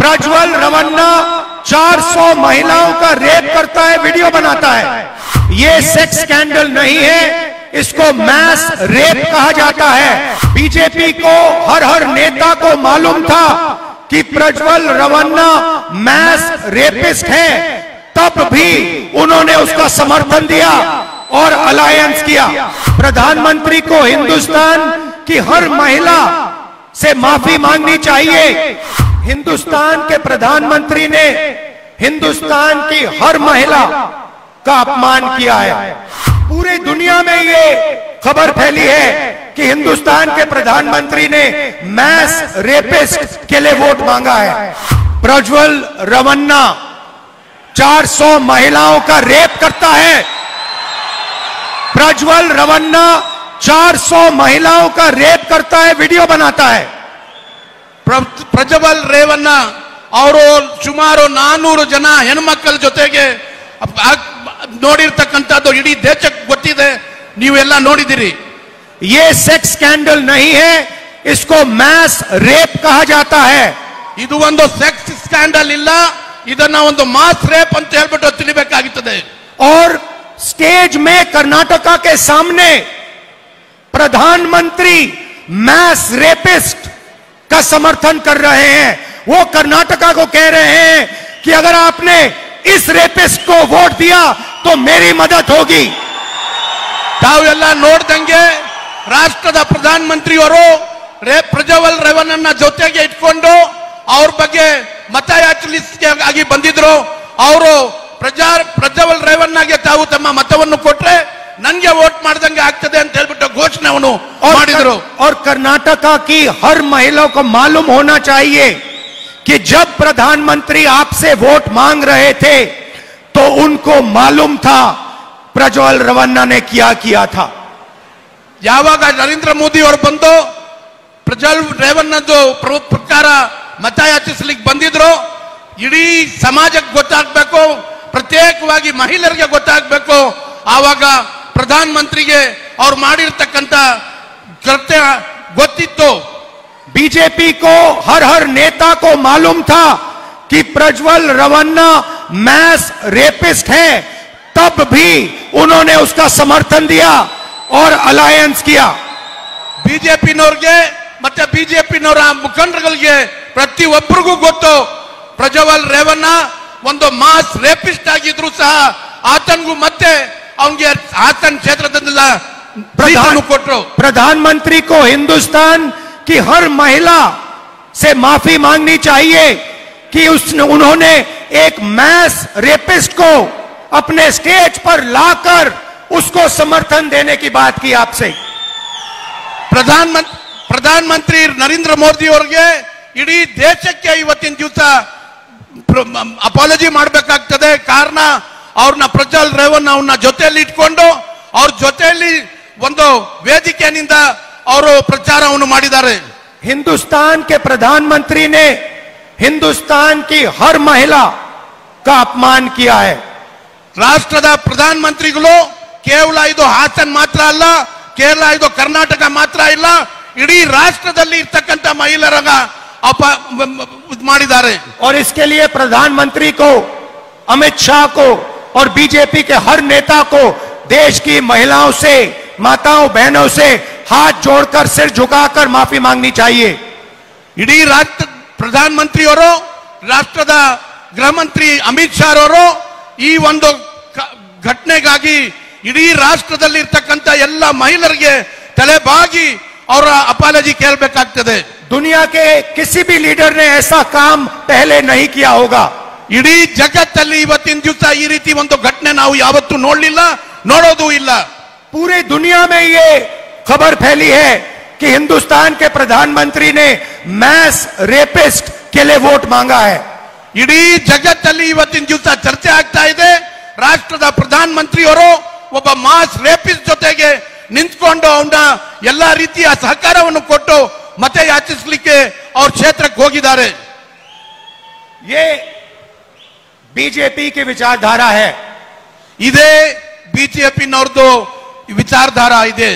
प्रज्वल रवन्ना 400 महिलाओं का रेप करता है, वीडियो बनाता है। ये सेक्स स्कैंडल नहीं है, इसको मैस रेप कहा जाता है। बीजेपी को, हर हर नेता को मालूम था कि प्रज्वल रवन्ना मैस रेपिस्ट है। तब भी उन्होंने उसका समर्थन दिया और अलायंस किया। प्रधानमंत्री को हिंदुस्तान की हर महिला से माफ़ी मांगनी चाहिए। हिंदुस्तान के प्रधानमंत्री ने हिंदुस्तान की हर महिला का अपमान किया है। पूरी दुनिया में ये खबर फैली है कि हिंदुस्तान के प्रधानमंत्री ने मैस रेपिस्ट के लिए वोट मांगा है। प्रज्वल रवन्ना 400 महिलाओं का रेप करता है। प्रज्वल रवन्ना 400 महिलाओं का रेप करता है, वीडियो बनाता है। ಪ್ರ- ಪ್ರಜ್ವಲ್ ರೇವಣ್ಣ ಅವರು ಸುಮಾರು ನಾನೂರು ಜನ ಹೆಣ್ಮಕ್ಕಳ ಜೊತೆಗೆ ಅಪ್- ಆಗ್- ನೋಡಿರ್ತಕ್ಕಂಥದ್ದು ಇಡೀ ದೇಶಕ್ಕೆ ಗೊತ್ತಿದೆ ನೀವೆಲ್ಲ ನೋಡಿದಿರಿ ये सेक्स स्कैंडल नहीं है इसको मैस रेप कहा जाता है ಇದು ಒಂದು ಸೆಕ್ಸ್ ಸ್ಕ್ಯಾಂಡಲ್ ಇಲ್ಲ ಇದನ್ನ ಒಂದು ಮಾಸ್ ರೇಪ್ ಅಂತ ಹೇಳ್ಬಿಟ್ಟು ತಿಳಿಬೇಕಾಗುತ್ತದೆ और स्टेज में कर्नाटका के सामने प्रधानमंत्री मैस रेपिस्ट का समर्थन कर रहे हैं वो कर्नाटका को कह रहे हैं कि अगर आपने इस रेपिस्ट को वोट दिया तो मेरी मदद होगी ತಾವೆಲ್ಲ ನೋಡ್ದಂಗೆ ರಾಷ್ಟ್ರದ ಪ್ರಧಾನಮಂತ್ರಿಯವರು ರೇ ಪ್ರಜ್ವಲ್ ರೇವಣ್ಣನ ಜೊತೆಗೆ ಇಟ್ಕೊಂಡು ಅವ್ರ ಬಗ್ಗೆ ಮತಯಾಚನೆ ಆಗಿ ಬಂದಿದ್ರು ಅವರು ಪ್ರಜಾ ಪ್ರಜ್ವಲ್ ರೇವಣ್ಣಗೆ ತಾವು ತಮ್ಮ ಮತವನ್ನು ಕೊಟ್ರೆ ನನ್ಗೆ ವೋಟ್ ಮಾಡ್ದಂಗೆ ಆಗ್ತದೆ ಅಂತ ಹೇಳ್ಬಿಟ್ಟು ಘೋಷಣೆ ಅವನು और ಮಾಡಿದ್ರು और कर्नाटका की हर महिला को मालूम होना चाहिए कि जब प्रधानमंत्री आपसे वोट मांग रहे थे तो उनको मालूम था प्रज्वल रवन्ना ने क्या किया था ಯಾವಾಗ ನರೇಂದ್ರ ಮೋದಿ ಅವರು ಬಂದು ಪ್ರಜ್ವಲ್ ರೇವಣ್ಣದ್ದು ಪ್ರ- ಪ್ರಕಾರ ಮತ ಯಾಚಿಸ್ಲಿಕ್ಕೆ ಬಂದಿದ್ರು ಇಡೀ ಸಮಾಜಕ್ಕೆ ಗೊತ್ತಾಗ್ಬೇಕು ಪ್ರತ್ಯೇಕವಾಗಿ ಮಹಿಳೆಯರಿಗೆ ಗೊತ್ತಾಗ್ಬೇಕು ಆವಾಗ ಪ್ರಧಾನ ಮಂತ್ರಿಗೆ ಅವ್ರು ಮಾಡಿರ್ತಕ್ಕಂಥ ಕೃತ್ಯ ಗೊತ್ತಿತ್ತು बीजेपी को हर हर नेता को मालूम था कि प्रज्वल रवन्ना मैस रेपिस्ट है तब भी उन्होंने उसका समर्थन दिया और अलायंस किया ಬಿಜೆಪಿನವ್ರಿಗೆ ಮತ್ತೆ ಬಿಜೆಪಿನವರ ಮುಖಂಡರುಗಳಿಗೆ ಪ್ರತಿಯೊಬ್ಬರಿಗೂ ಗೊತ್ತು ಪ್ರಜ್ವಲ್ ರೇವಣ್ಣ ಒಂದು ಮಾಸ್ ರೇಪಿಸ್ಟ್ ಆಗಿದ್ರು ಸಹ ಆತನಿಗೂ ಮತ್ತೆ ಅವನಿಗೆ ಆತನ ಕ್ಷೇತ್ರದಿಂದ ಪ್ರೀತಿಯನ್ನು ಕೊಟ್ರು प्रधानमंत्री को हिंदुस्तान की हर महिला से माफी मांगनी चाहिए कि उसने उन्होंने एक मैस रेपिस्ट को अपने स्टेज पर लाकर उसको समर्थन देने की बात की आपसे ಪ್ರಧಾನ ಪ್ರಧಾನ ಮಂತ್ರಿ ನರೇಂದ್ರ ಮೋದಿ ಅವರಿಗೆ ಇಡೀ ದೇಶಕ್ಕೆ ಇವತ್ತಿನ ದಿವಸ ಅಪಾಲಜಿ ಮಾಡಬೇಕಾಗ್ತದೆ ಕಾರಣ ಅವ್ರನ್ನ ಪ್ರಜ್ವಲ್ ರೇವಣ್ಣ ಅವ್ರನ್ನ ಜೊತೆಯಲ್ಲಿ ಇಟ್ಕೊಂಡು ಅವ್ರ ಜೊತೆಯಲ್ಲಿ ಒಂದು ವೇದಿಕೆಯಿಂದ ಅವರು ಪ್ರಚಾರವನ್ನು ಮಾಡಿದ್ದಾರೆ हिंदुस्तान के प्रधानमंत्री ने हिंदुस्तान की हर महिला का अपमान किया है ರಾಷ್ಟ್ರದ ಪ್ರಧಾನ ಮಂತ್ರಿಗಳು ಕೇವಲ ಇದು ಹಾಸನ್ ಮಾತ್ರ ಅಲ್ಲ ಕೇವಲ ಇದು ಕರ್ನಾಟಕ ಮಾತ್ರ ಇಲ್ಲ ಇಡೀ ರಾಷ್ಟ್ರದಲ್ಲಿ ಇರ್ತಕ್ಕಂಥ ಮಹಿಳೆಯರಾಗ ಅಪ ಇದ್ ಮಾಡಿದ್ದಾರೆ और इसके लिए प्रधानमंत्री को अमित शाह को और बीजेपी के हर नेता को देश की महिलाओं से माताओं बहनों से हाथ जोड़कर सिर झुकाकर माफी मांगनी चाहिए ಇಡೀ ರಾಷ್ಟ್ರ ಪ್ರಧಾನ ಮಂತ್ರಿಯವರು ರಾಷ್ಟ್ರದ ಗೃಹ ಮಂತ್ರಿ ಅಮಿತ್ ಶಾ ಅವರು ಈ ಒಂದು ಕ- ಘಟನೆಗಾಗಿ ಇಡೀ ರಾಷ್ಟ್ರದಲ್ಲಿ ಇರ್ತಕ್ಕಂಥ ಎಲ್ಲ ಮಹಿಳೆಯರಿಗೆ ತಲೆಬಾಗಿ ಅವರ ಅಪಾಲಜಿ ಕೇಳಬೇಕಾಗ್ತದೆ दुनिया के किसी भी लीडर ने ऐसा काम पहले नहीं किया होगा ಇಡೀ ಜಗತ್ತಲ್ಲಿ ಇವತ್ತಿನ ದಿವಸ ಈ ರೀತಿ ಒಂದು ಘಟನೆ ನಾವು ಯಾವತ್ತೂ ನೋಡ್ಲಿಲ್ಲ ನೋಡೋದು ಇಲ್ಲ पूरी दुनिया में ये खबर फैली है कि हिंदुस्तान के प्रधानमंत्री ने मैस रेपिस्ट के लिए वोट मांगा है ಇಡೀ ಜಗತ್ತಲ್ಲಿ ಇವತ್ತಿನ ದಿವಸ ಚರ್ಚೆ ಆಗ್ತಾ ಇದೆ ರಾಷ್ಟ್ರದ ಪ್ರಧಾನ ಮಂತ್ರಿಯವರು ಒಬ್ಬ ಮಾಸ್ ರೇಪಿಸ್ ಜೊತೆಗೆ ನಿಂತ್ಕೊಂಡು ಅವನ ಎಲ್ಲಾ ರೀತಿಯ ಸಹಕಾರವನ್ನು ಕೊಟ್ಟು ಮತ ಯಾಚಿಸ್ಲಿಕ್ಕೆ ಅವ್ರ ಕ್ಷೇತ್ರಕ್ಕೆ ಹೋಗಿದ್ದಾರೆ ये बीजेपी की विचारधारा है ಇದೇ ಬಿಜೆಪಿನವ್ರದ್ದು ವಿಚಾರಧಾರ ಇದೆ